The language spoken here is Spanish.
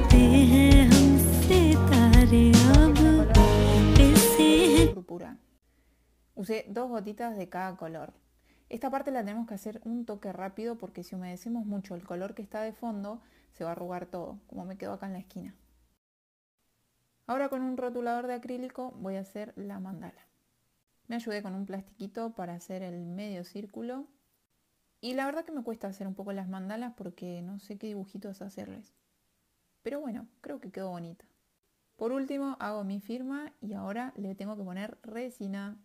जाते हैं हम सितारे अब ऐसे हैं púrpura. Usé dos gotitas de cada color. Esta parte la tenemos que hacer un toque rápido porque si humedecemos mucho el color que está de fondo se va a arrugar todo, como me quedó acá en la esquina. Ahora con un rotulador de acrílico voy a hacer la mandala. Me ayudé con un plastiquito para hacer el medio círculo. Y la verdad que me cuesta hacer un poco las mandalas porque no sé qué dibujitos hacerles. Pero bueno, creo que quedó bonita. Por último hago mi firma y ahora le tengo que poner resina.